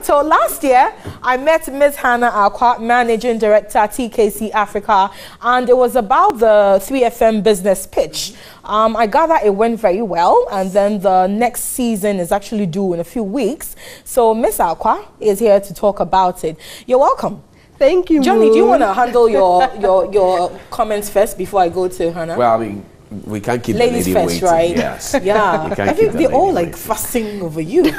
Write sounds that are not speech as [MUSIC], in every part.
So last year, I met Ms. Hannah Acquah, Managing Director at TKC Africa, and it was about the 3FM business pitch. Um, I gather it went very well, and then the next season is actually due in a few weeks. So Ms. Acquah is here to talk about it. You're welcome. Thank you, Johnny, Moon. do you want to handle your, [LAUGHS] your, your comments first before I go to Hannah? Well, I mean, we can't keep Ladies the lady first, waiting. right? Yes. [LAUGHS] Yeah. I think keep the they all like waiting. fussing over you. [LAUGHS]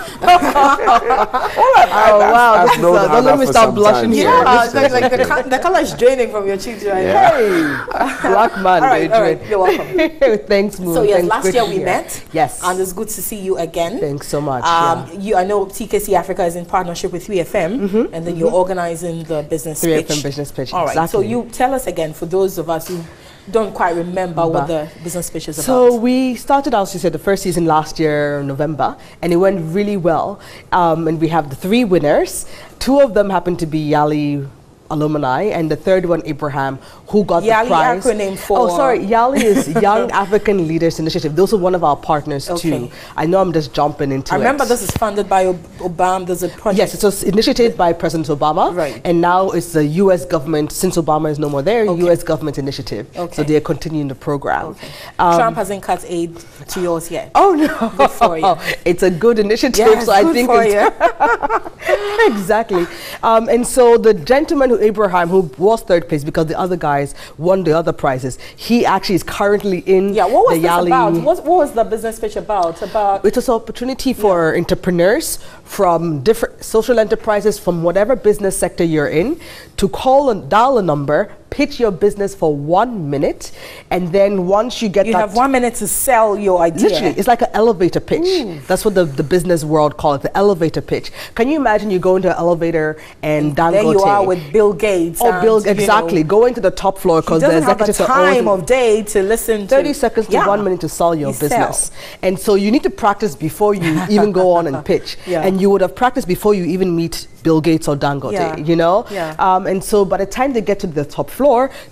Oh, wow. I've This is, known don't let me start blushing time, here. so yeah, like, like the, [LAUGHS] the color is draining from your cheeks right Yeah. Hey, black man, All right, all right, you're welcome. Thanks, Moon. So yes, Thanks, last year we hear. met. Yes. And it's good to see you again. Thanks so much. Um, yeah. you, I know TKC Africa is in partnership with 3FM, and then you're organizing the business 3FM pitch. business pitch, All right. So you tell us again for those of us who don't quite remember what the business pitch is So about. we started, as you said, the first season last year, November, and it went really well. Um, and we have the three winners. Two of them happen to be Yali alumni, and the third one, Abraham, who got Yali the prize. acronym for- Oh, sorry, Yali is [LAUGHS] Young African Leaders Initiative. Those are one of our partners Okay. too. I know I'm just jumping into I remember it. this is funded by Ob- Obama. There's a project. Yes, it was initiated by President Obama, Right. and now it's the U.S. government. Since Obama is no more there, Okay. U.S. government initiative. Okay. So they are continuing the program. Okay. Um, Trump hasn't cut aid to yours yet. Oh no! Good for you. [LAUGHS] It's a good initiative, Yes, so I good think for it's you. [LAUGHS] exactly. Um, and so the gentleman Abraham, who was third place because the other guys won the other prizes, he actually is currently in Yeah, what was the this Yali. about? What, what was the business pitch about? About It was an opportunity for entrepreneurs from different social enterprises from whatever business sector you're in to call and dial a number, pitch your business for one minute, and then once you get that. you have one minute to sell your idea. Literally, it's like an elevator pitch. That's what the, the business world call it, the elevator pitch. Can you imagine you go into an elevator and Dangote? there you are with Bill Gates. Oh, Bill, and, you exactly. know, Going to the top floor because the have executives are always time of day to listen 30 to. seconds to Yeah. one minute to sell your You business. sell. And so you need to practice before you [LAUGHS] even go on and pitch. Yeah. And you would have practiced before you even meet Bill Gates or Dangote, Yeah. you know? Yeah. Um, and so by the time they get to the top floor,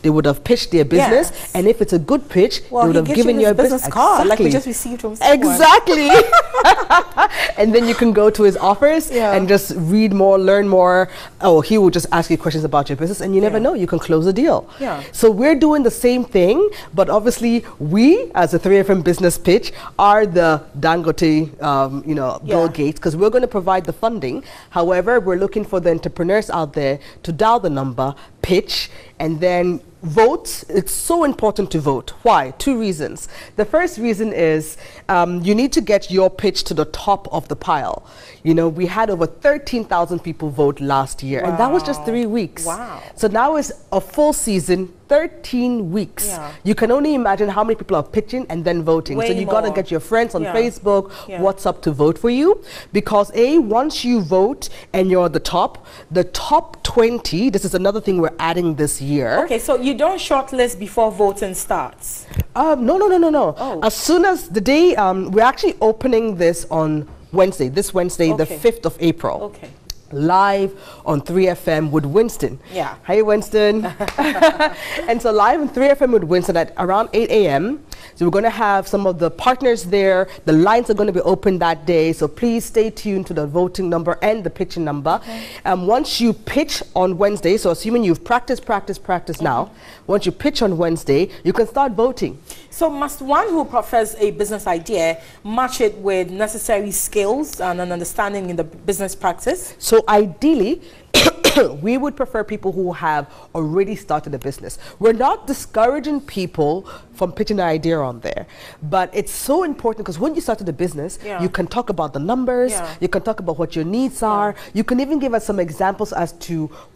they would have pitched their business. Yes. And if it's a good pitch, Well, they would have given you a business business card, like we Exactly. just received from someone. Exactly. [LAUGHS] and then you can go to his office Yeah. and just read more, learn more. Oh, he will just ask you questions about your business, and you never Yeah. know. You can close a deal. Yeah. So we're doing the same thing, but obviously we, as a 3FM business pitch, are the Dangote, um, you know, Bill Gates, because we're going to provide the funding. However, we're looking for the entrepreneurs out there to dial the number, pitch, and then vote. It's so important to vote. Why? Two reasons. The first reason is um, you need to get your pitch to the top of the pile. You know, we had over 13,000 people vote last year, and that was just three weeks. Wow. So now it's a full season, 13 weeks. Yeah. You can only imagine how many people are pitching and then voting. so Way you got to get your friends on Yeah. Facebook, Yeah. WhatsApp to vote for you. Because A, once you vote and you're at the top, the top 20, this is another thing we're adding this year. Okay, so you don't shortlist before voting starts. Um, no, no, no, no, no. Oh. As soon as the day, um, we're actually opening this on Wednesday, this Wednesday, the 5th of April. Okay. Live on 3FM with Winston. Yeah. Hey, Winston. [LAUGHS] [LAUGHS] and so live on 3FM with Winston at around 8 a.m. So we're going to have some of the partners there. The lines are going to be open that day. So please stay tuned to the voting number and the pitching number. Um, once you pitch on Wednesday, so assuming you've practiced, practiced, practiced now, once you pitch on Wednesday, you can start voting. So must one who professes a business idea match it with necessary skills and an understanding in the business practice? So ideally, [COUGHS] we would prefer people who have already started a business. We're not discouraging people from pitching an idea on there, but it's so important because when you started a business, Yeah. you can talk about the numbers, Yeah. you can talk about what your needs are, you can even give us some examples as to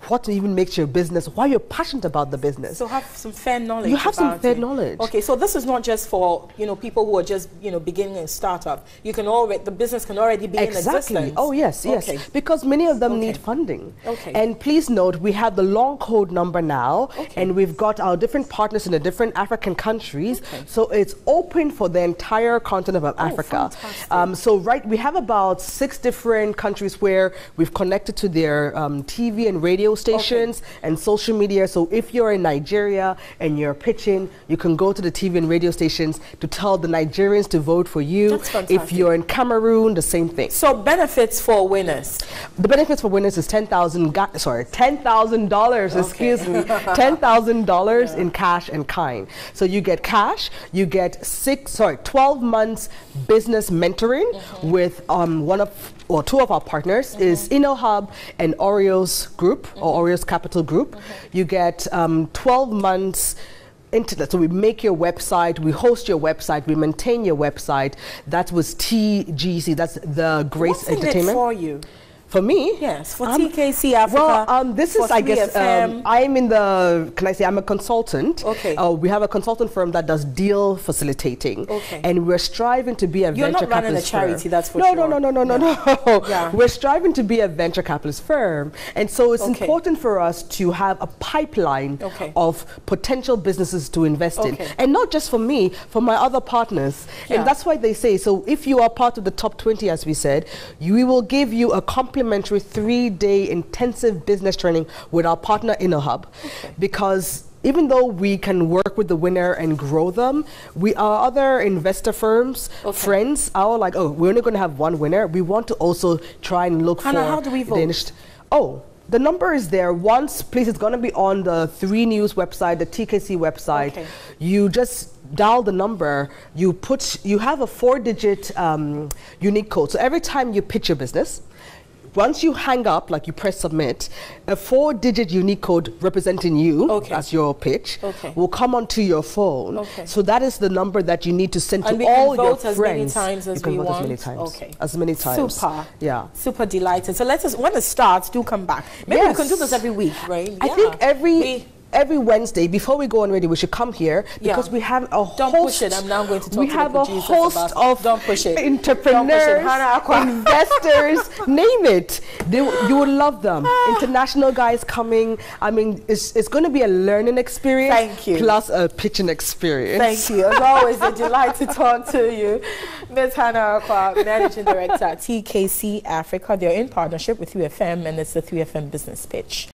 what even makes your business, why you're passionate about the business. So have some fair knowledge. You have some fair it. knowledge. Okay, so this is not just for you know people who are just you know beginning a startup. You can already the business can already be in Exactly. existence. Oh yes, yes. Okay. Because many of them Okay. need funding. Okay. And And please note, we have the long code number now, Okay. and we've got our different partners in the different African countries. So it's open for the entire continent of Africa. fantastic. Um, so right, we have about six different countries where we've connected to their um, TV and radio stations and social media. So if you're in Nigeria and you're pitching, you can go to the TV and radio stations to tell the Nigerians to vote for you. If you're in Cameroon, the same thing. So benefits for winners. The benefits for winners is ten thousand. Sorry, ten thousand dollars. Excuse me, [LAUGHS] ten thousand dollars in cash and kind. So you get cash. You get six. Sorry, twelve months business mentoring Mm-hmm. with um, one of or two of our partners is InnoHub and Oreos Group or Mm-hmm. Oreos Capital Group. You get um, twelve months internet. So we make your website, we host your website, we maintain your website. That was TGC. That's the Grace What's in it Entertainment. for you? For me? Yes, for Um, TKC Africa. Well, um, this is, I guess, um, I'm in the, can I say, I'm a consultant. Okay. Uh, we have a consultant firm that does deal facilitating. Okay. And we're striving to be a You're venture not running a capitalist charity, firm. that's for no, sure. No, no, no, no, no, no, [LAUGHS] Yeah. We're striving to be a venture capitalist firm. And so it's Okay. important for us to have a pipeline Okay. of potential businesses to invest in. And not just for me, for my other partners. Yeah. And that's why they say, so if you are part of the top 20, as we said, we will give you a complimentary three-day intensive business training with our partner InnoHub. Because even though we can work with the winner and grow them, we our other investor firms, Okay. friends, are like, oh, we're only going to have one winner. We want to also try and look Hannah, for how do we vote? Oh, the number is there. Once, please, it's going to be on the Three News website, the TKC website. Okay. You just dial the number. You put. You have a four-digit um, unique code. So every time you pitch your business. Once you hang up, like you press submit, a four-digit unique code representing you Okay. as your pitch Okay. will come onto your phone. Okay. So that is the number that you need to send And to we can all your vote as many times as you can we vote as many want? times. Okay. As many times. Super. Yeah. Super delighted. So let us, when it starts, do come back. Maybe we can do this every week, right? I Yeah. think every We- every Wednesday before we go on radio, we should come here because Yeah. we have a Don't host. push it. I'm now going to talk we to the have a host of Don't push it. entrepreneurs, Hannah Acquah. [LAUGHS] investors, name it. They, you will love them. Ah. International guys coming. I mean, it's, it's going to be a learning experience. Thank you. Plus a pitching experience. Thank you. As always, a delight to talk to you. Ms. Hannah Acquah, Managing Director at TKC Africa. They're in partnership with 3FM and it's the 3FM Business Pitch.